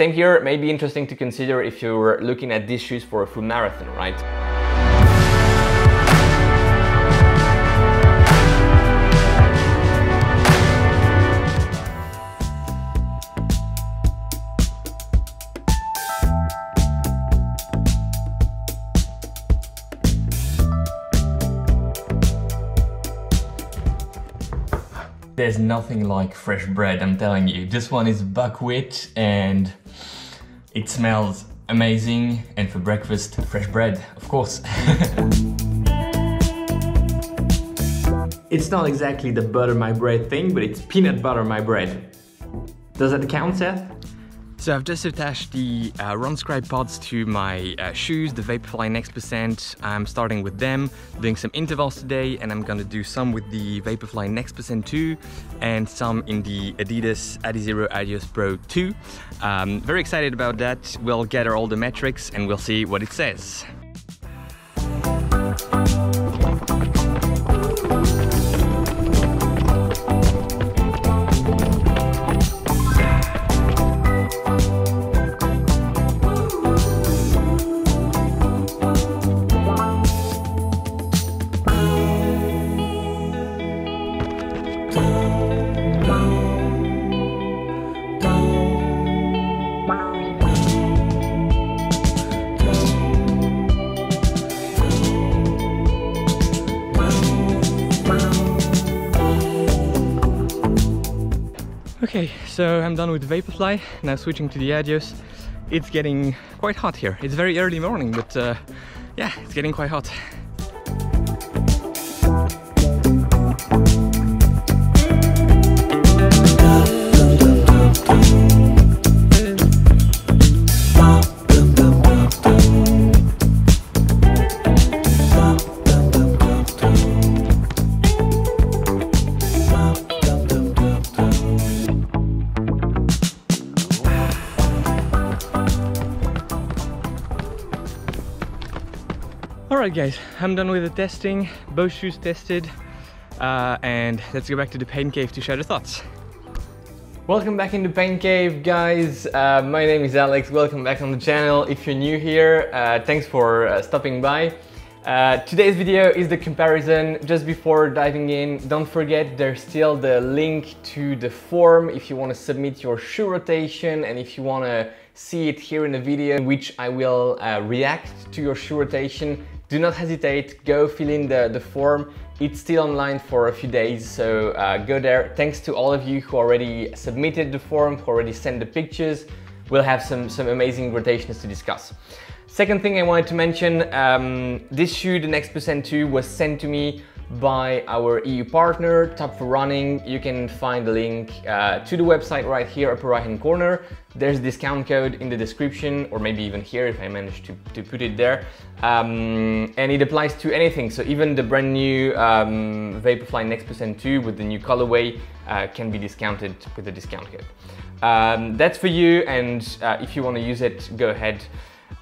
Same here, it may be interesting to consider if you're looking at these shoes for a full marathon, right? There's nothing like fresh bread, I'm telling you. This one is buckwheat and it smells amazing. And for breakfast, fresh bread, of course. it's not exactly the butter my bread thing, but it's peanut butter my bread. Does that count, Seth? So I've just attached the uh, RunScribe pods to my uh, shoes, the Vaporfly Next Percent. I'm starting with them, doing some intervals today, and I'm gonna do some with the Vaporfly Next Percent 2 and some in the Adidas Adizero Adios Pro 2. Um, very excited about that. We'll gather all the metrics and we'll see what it says. So I'm done with Vaporfly, now switching to the Adios. It's getting quite hot here. It's very early morning, but uh, yeah, it's getting quite hot. Alright guys, I'm done with the testing, both shoes tested, uh, and let's go back to the pain cave to share the thoughts. Welcome back in the pain cave guys, uh, my name is Alex, welcome back on the channel. If you're new here, uh, thanks for uh, stopping by. Uh, today's video is the comparison. Just before diving in, don't forget there's still the link to the form if you want to submit your shoe rotation and if you want to see it here in the video in which I will uh, react to your shoe rotation do not hesitate, go fill in the, the form. It's still online for a few days, so uh, go there. Thanks to all of you who already submitted the form, who already sent the pictures. We'll have some, some amazing rotations to discuss. Second thing I wanted to mention, um, this shoe, the Next Percent 2, was sent to me by our EU partner, Top4Running. You can find the link uh, to the website right here, upper right hand corner. There's a discount code in the description, or maybe even here if I manage to, to put it there. Um, and it applies to anything. So even the brand new um, Vaporfly Next Percent 2 with the new colorway uh, can be discounted with the discount code. Um, that's for you, and uh, if you want to use it, go ahead.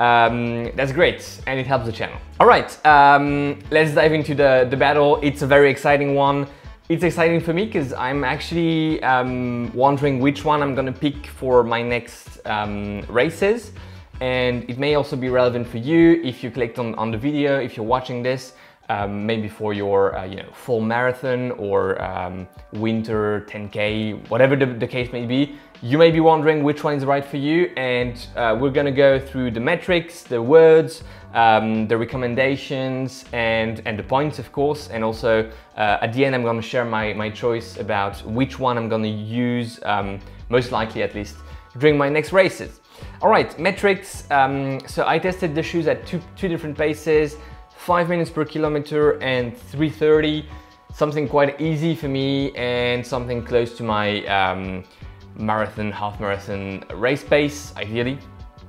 Um, that's great, and it helps the channel. All right, um, let's dive into the, the battle. It's a very exciting one. It's exciting for me because I'm actually um, wondering which one I'm gonna pick for my next um, races. And it may also be relevant for you if you clicked on, on the video, if you're watching this, um, maybe for your uh, you know full marathon or um, winter 10k whatever the, the, case may be you may be wondering which one is right for you and uh, we're gonna go through the metrics the words um, the recommendations and and the points of course and also uh, at the end I'm gonna share my, my choice about which one I'm gonna use um, most likely at least during my next races. All right metrics um, so I tested the shoes at two, two different paces 5 minutes per kilometer and 330 something quite easy for me and something close to my um, marathon half marathon race pace ideally.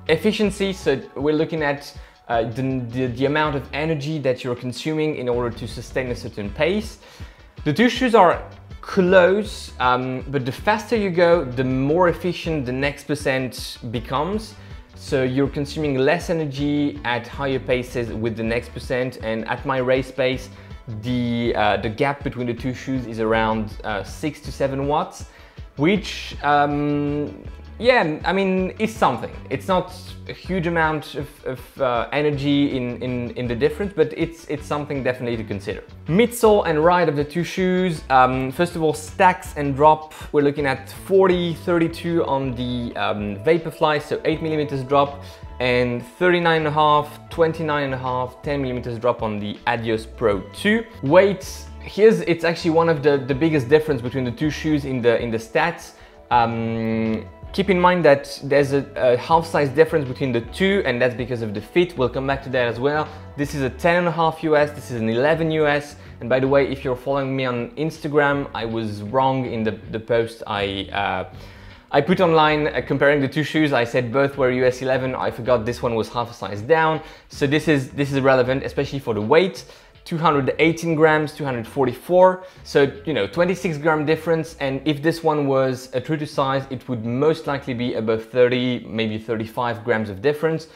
Efficiency so we're looking at uh, the, the, the amount of energy that you're consuming in order to sustain a certain pace. The two shoes are close um, but the faster you go the more efficient the next percent becomes. So you're consuming less energy at higher paces with the next percent and at my race pace, the, uh, the gap between the two shoes is around uh, six to seven watts, which um, yeah, I mean, it's something. It's not a huge amount of, of uh, energy in, in, in the difference, but it's, it's something definitely to consider. Midsole and ride of the two shoes. Um, first of all, stacks and drop. We're looking at 40, 32 on the um, Vaporfly, so 8 millimeters drop, and 39.5, 29.5, 10 millimeters drop on the Adios Pro 2. Weight, here's, it's actually one of the, the biggest difference between the two shoes in the, in the stats. Um, keep in mind that there's a, a, half size difference between the two and that's because of the fit. We'll come back to that as well. This is a 10 and a half US, this is an 11 US. And by the way, if you're following me on Instagram, I was wrong in the, the post I, uh, I put online uh, comparing the two shoes. I said both were US 11. I forgot this one was half a size down. So this is, this is relevant, especially for the weight. 218 grams, 244. So, you know, 26 gram difference. And if this one was a true to size, it would most likely be above 30, maybe 35 grams of difference.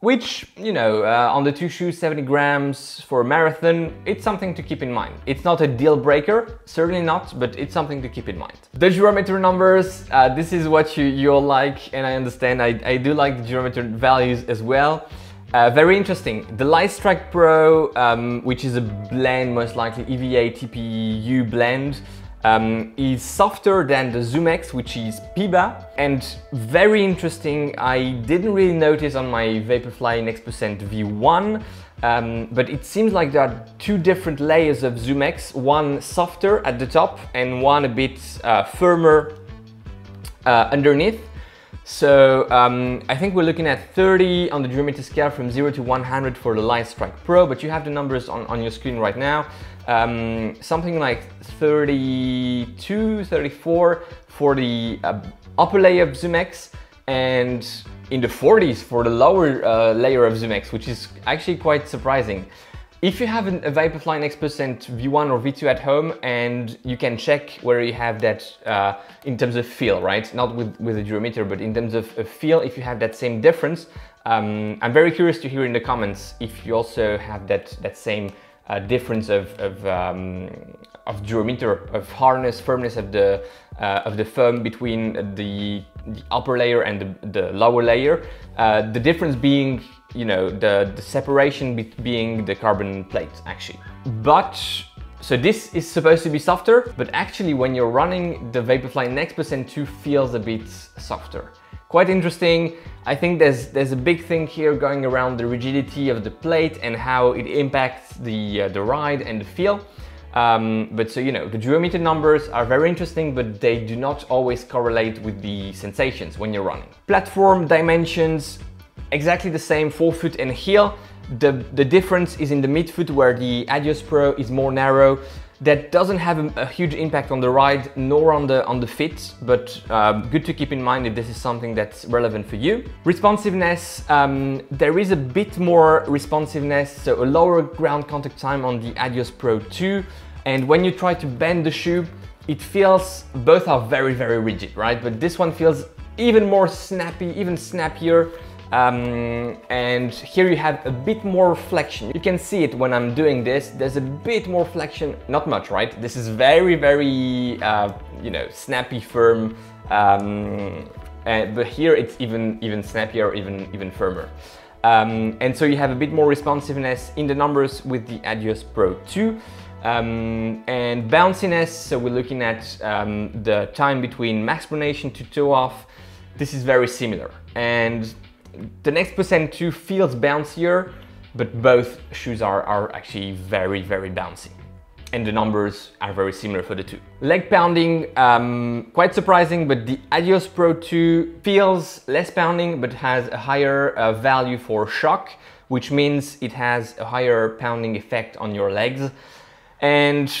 Which, you know, uh, on the two shoes, 70 grams for a marathon, it's something to keep in mind. It's not a deal breaker, certainly not, but it's something to keep in mind. The durometer numbers, uh, this is what you, you all like, and I understand I, I do like the durometer values as well. Uh, very interesting. The Lightstrike Pro, um, which is a blend, most likely EVA TPU blend, um, is softer than the Zoom X, which is Pebax. And very interesting, I didn't really notice on my Vaporfly Next Percent V1, um, but it seems like there are two different layers of Zoom X, one softer at the top and one a bit uh, firmer uh, underneath. So um, I think we're looking at 30 on the durometer scale from 0 to 100 for the Lightstrike Pro, but you have the numbers on, on your screen right now. Um, something like 32, 34 for the uh, upper layer of Zoom X and in the 40s for the lower uh, layer of Zoom X, which is actually quite surprising. If you have a Vaporfly Percent V1 or V2 at home and you can check where you have that uh, in terms of feel, right? Not with, with a durometer, but in terms of, of feel, if you have that same difference, um, I'm very curious to hear in the comments if you also have that, that same uh, difference of, of, um, of durometer, of hardness, firmness of the, uh, of the foam between the, the upper layer and the, the lower layer. Uh, the difference being you know, the, the separation be being the carbon plate actually. But, so this is supposed to be softer, but actually when you're running the Vaporfly Next Percent 2 feels a bit softer. Quite interesting. I think there's, there's a big thing here going around the rigidity of the plate and how it impacts the, uh, the ride and the feel. Um, but so, you know, the durometer numbers are very interesting, but they do not always correlate with the sensations when you're running. Platform dimensions, exactly the same forefoot and heel. The, the difference is in the midfoot where the Adios Pro is more narrow. That doesn't have a, a huge impact on the ride nor on the, on the fit, but um, good to keep in mind if this is something that's relevant for you. Responsiveness, um, there is a bit more responsiveness, so a lower ground contact time on the Adios Pro 2. And when you try to bend the shoe, it feels, both are very, very rigid, right? But this one feels even more snappy, even snappier. Um, and here you have a bit more flexion. You can see it when I'm doing this. There's a bit more flexion, not much, right? This is very, very, uh, you know, snappy, firm. Um, and, but here it's even, even snappier, even, even firmer. Um, and so you have a bit more responsiveness in the numbers with the Adios Pro 2. Um, and bounciness, so we're looking at um, the time between max pronation to toe off. This is very similar. And the Next Percent 2 feels bouncier, but both shoes are, are actually very, very bouncy. And the numbers are very similar for the two. Leg pounding, um, quite surprising, but the Adios Pro 2 feels less pounding, but has a higher uh, value for shock, which means it has a higher pounding effect on your legs. And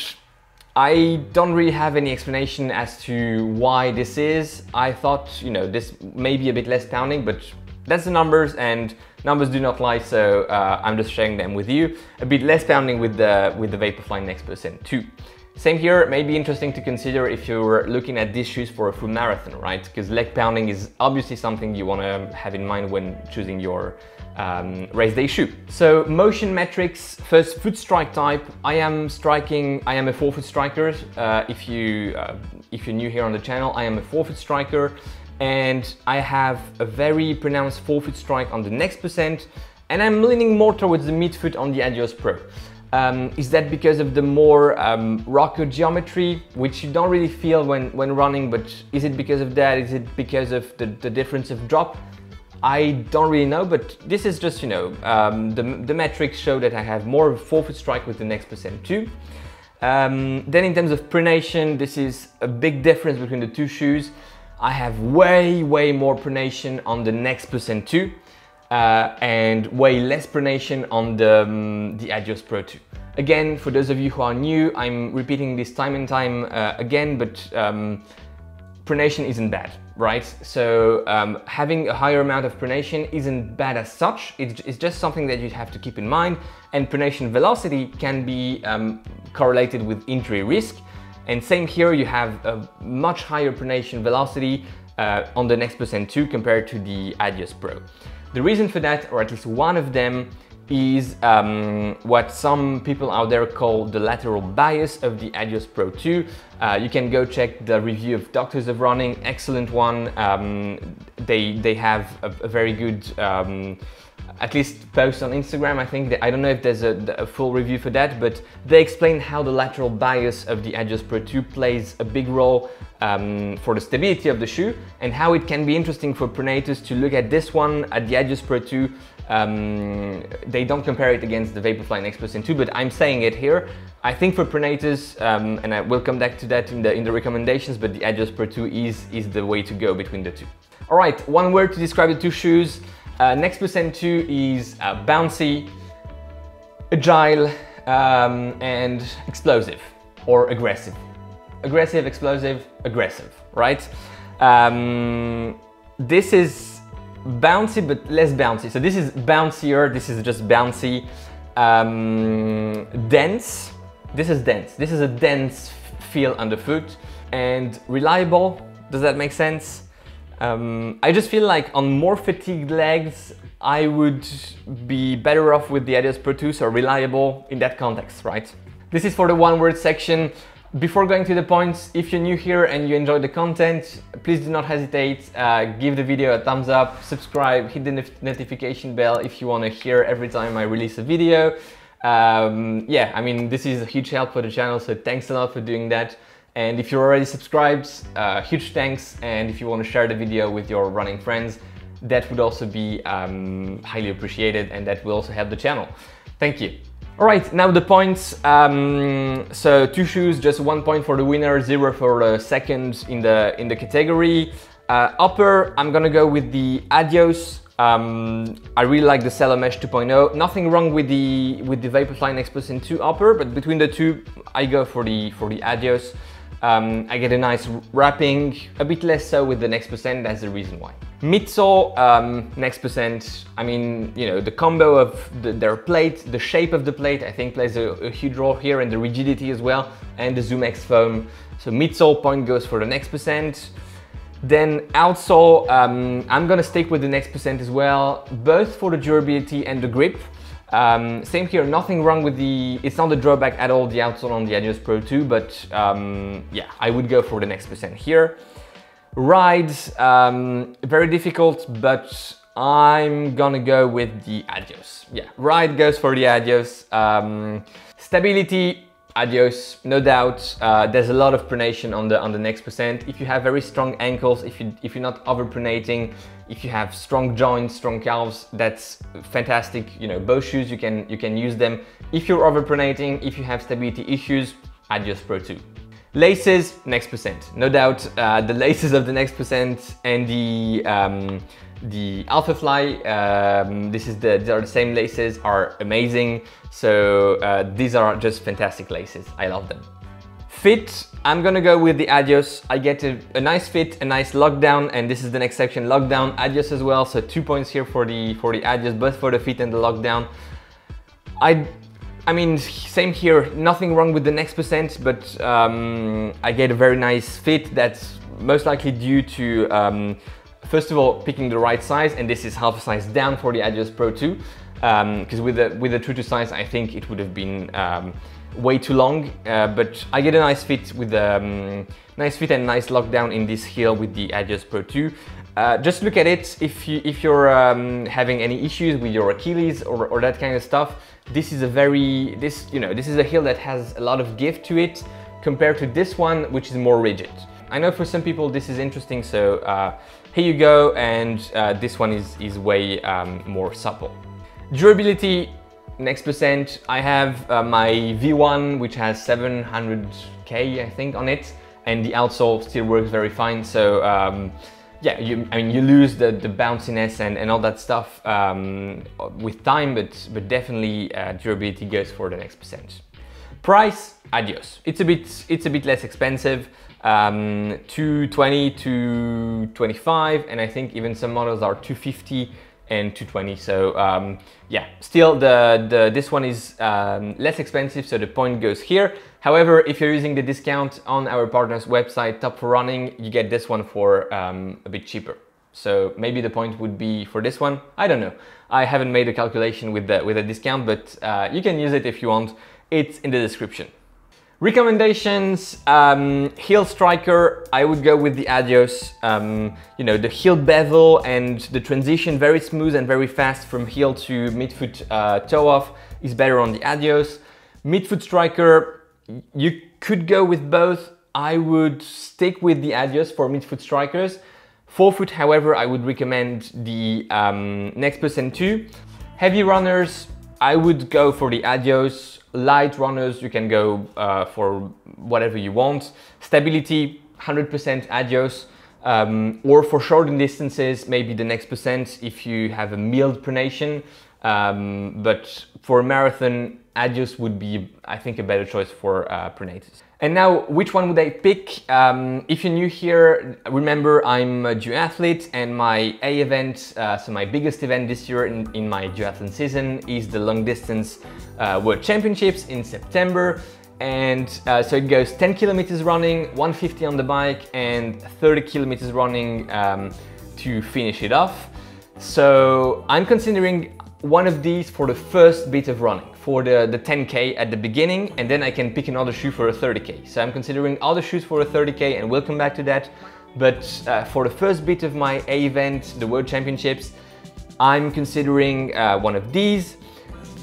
I don't really have any explanation as to why this is. I thought, you know, this may be a bit less pounding, but that's the numbers and numbers do not lie, so uh, I'm just sharing them with you. A bit less pounding with the, with the Vaporfly Next Percent 2. Same here, may be interesting to consider if you're looking at these shoes for a full marathon, right? Because leg pounding is obviously something you want to have in mind when choosing your um, race day shoe. So motion metrics, first foot strike type. I am striking, I am a forefoot striker. Uh, if, you, uh, if you're new here on the channel, I am a forefoot striker. And I have a very pronounced forefoot strike on the next percent and I'm leaning more towards the midfoot on the Adios Pro. Um, is that because of the more um, rocker geometry, which you don't really feel when, when running, but is it because of that? Is it because of the, the difference of drop? I don't really know, but this is just, you know, um, the, the metrics show that I have more forefoot strike with the next percent 2. Um, then in terms of pronation, this is a big difference between the two shoes. I have way, way more pronation on the next percent 2 uh, and way less pronation on the, um, the Adios Pro 2. Again, for those of you who are new, I'm repeating this time and time uh, again, but um, pronation isn't bad, right? So um, having a higher amount of pronation isn't bad as such. It's, it's, just something that you have to keep in mind. And pronation velocity can be um, correlated with injury risk. And same here, you have a much higher pronation velocity uh, on the Percent 2 compared to the Adios Pro. The reason for that, or at least one of them, is um, what some people out there call the lateral bias of the Adios Pro 2. Uh, you can go check the review of Doctors of Running, excellent one. Um, they, they have a, a very good um, at least post on Instagram. I think I don't know if there's a, a, full review for that, but they explain how the lateral bias of the Adios Pro 2 plays a big role um, for the stability of the shoe and how it can be interesting for pronators to look at this one at the Adios Pro 2. Um, they don't compare it against the Vaporfly Next Percent 2, but I'm saying it here. I think for pronators, um, and I will come back to that in the in the recommendations, but the Adios Pro 2 is is the way to go between the two. All right, one word to describe the two shoes. Uh, next percent 2 is uh, bouncy, agile, um, and explosive or aggressive. Aggressive, explosive, aggressive, right? Um, this is bouncy but less bouncy. So this is bouncier, this is just bouncy. Um, dense, this is dense. This is a dense feel underfoot and reliable. Does that make sense? Um, I just feel like on more fatigued legs, I would be better off with the Adios Pro 2, so reliable in that context, right? This is for the one word section. Before going to the points, if you're new here and you enjoy the content, please do not hesitate, uh, give the video a thumbs up, subscribe, hit the notification bell if you want to hear every time I release a video. Um, yeah, I mean, this is a huge help for the channel, so thanks a lot for doing that. And if you're already subscribed, uh, huge thanks. And if you want to share the video with your running friends, that would also be um, highly appreciated and that will also help the channel. Thank you. All right, now the points. Um, so two shoes, just one point for the winner, zero for the second in the in the category. Uh, upper, I'm gonna go with the Adios. Um, I really like the Celermesh 2.0. Nothing wrong with the with the Vaporfly Percent 2 upper, but between the two, I go for the for the Adios. Um, I get a nice wrapping, a bit less so with the next percent, that's the reason why. Midsole, um, next percent, I mean, you know, the combo of the, their plate, the shape of the plate, I think plays a, a, huge role here and the rigidity as well, and the ZoomX foam. So midsole point goes for the next percent. Then outsole, um, I'm gonna stick with the next percent as well, both for the durability and the grip. Um, same here, nothing wrong with the, it's not a drawback at all, the outsole on the Adios Pro 2, but um, yeah, I would go for the next percent here. Rides, um, very difficult, but I'm gonna go with the Adios. Yeah, ride goes for the Adios. Um, stability, Adios, no doubt. Uh, there's a lot of pronation on the on the next percent. If you have very strong ankles, if you if you're not overpronating, if you have strong joints, strong calves, that's fantastic. You know, both shoes you can you can use them. If you're overpronating, if you have stability issues, Adios Pro 2. Laces, next percent. No doubt, uh, the laces of the next percent and the um, the Alphafly, um, this is the, these are the same laces, are amazing. So uh, these are just fantastic laces. I love them. Fit, I'm gonna go with the Adios. I get a, a, nice fit, a nice lockdown, and this is the next section, lockdown, Adios as well. So two points here for the for the Adios, both for the fit and the lockdown. I I mean, same here, nothing wrong with the next percent, but um, I get a very nice fit that's most likely due to um, First of all, picking the right size, and this is half a size down for the Adios Pro 2, because um, with the with the true to size, I think it would have been um, way too long, uh, but I get a nice fit with um, nice fit and nice lockdown in this heel with the Adios Pro 2. Uh, just look at it if you if you're um, having any issues with your Achilles or, or that kind of stuff. This is a very this you know this is a heel that has a lot of give to it compared to this one, which is more rigid. I know for some people this is interesting, so uh, here you go, and uh, this one is is way um, more supple. Durability next percent. I have uh, my V1, which has 700k I think on it, and the outsole still works very fine. So. Um, yeah, you, I mean, you lose the, the bounciness and, and all that stuff um, with time, but, but definitely uh, durability goes for the next percent. Price, adios. It's a bit, it's a bit less expensive, um, 220 to 25, and I think even some models are 250 and 220. So um, yeah, still the, the this one is um, less expensive, so the point goes here. However, if you're using the discount on our partner's website, Top4Running, you get this one for um, a bit cheaper. So maybe the point would be for this one. I don't know. I haven't made a calculation with the with a discount, but uh, you can use it if you want. It's in the description. Recommendations, um, heel striker, I would go with the Adios. Um, you know, the heel bevel and the transition very smooth and very fast from heel to midfoot uh, toe off is better on the Adios. Midfoot striker, you could go with both. I would stick with the Adios for midfoot strikers. Forefoot, however, I would recommend the um, Next Percent 2. Heavy runners, I would go for the Adios light runners, you can go uh, for whatever you want. Stability, 100% adios. Um, or for shortened distances, maybe the next percent if you have a milled pronation. Um, but for a marathon, Adios would be, I think, a better choice for uh, pronators. And now, which one would I pick? Um, if you're new here, remember I'm a duathlete and my A event, uh, so my biggest event this year in, in my duathlon season is the long distance uh, World Championships in September. And uh, so it goes 10 kilometers running, 150 on the bike and 30 kilometers running um, to finish it off. So I'm considering one of these for the first bit of running for the, the 10K at the beginning and then I can pick another shoe for a 30K. So I'm considering other shoes for a 30K and we'll come back to that. But uh, for the first bit of my A event, the World Championships, I'm considering uh, one of these.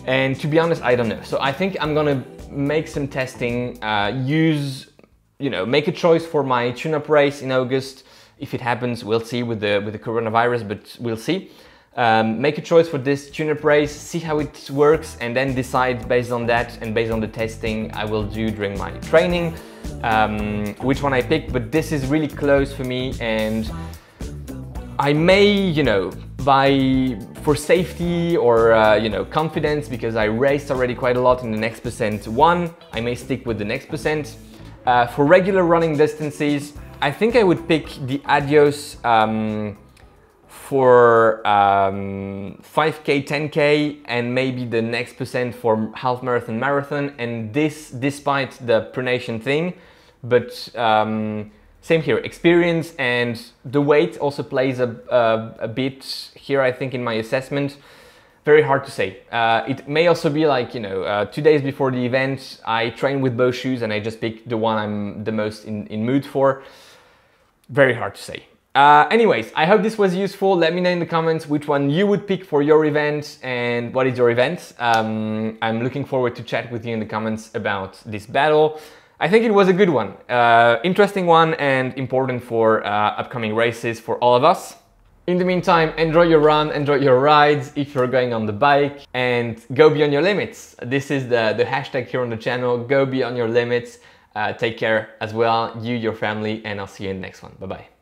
And to be honest, I don't know. So I think I'm gonna make some testing, uh, use, you know, make a choice for my tune-up race in August. If it happens, we'll see with the, with the coronavirus, but we'll see. Um, make a choice for this tune-up race, see how it works, and then decide based on that and based on the testing I will do during my training, um, which one I pick, but this is really close for me and I may, you know, by for safety or uh, you know confidence because I raced already quite a lot in the next percent one. I may stick with the next percent. Uh, for regular running distances I think I would pick the Adios um, for um, 5k, 10k, and maybe the next percent for half marathon, marathon, and this despite the pronation thing. But um, same here, experience and the weight also plays a, a, a, bit here, I think, in my assessment. Very hard to say. Uh, it may also be like, you know, uh, two days before the event, I train with both shoes and I just pick the one I'm the most in, in mood for. Very hard to say. Uh, anyways, I hope this was useful. Let me know in the comments which one you would pick for your event and what is your event. Um, I'm looking forward to chat with you in the comments about this battle. I think it was a good one, uh, interesting one and important for uh, upcoming races for all of us. In the meantime, enjoy your run, enjoy your rides if you're going on the bike and go beyond your limits. This is the, the hashtag here on the channel, go beyond your limits. Uh, take care as well, you, your family, and I'll see you in the next one. Bye-bye.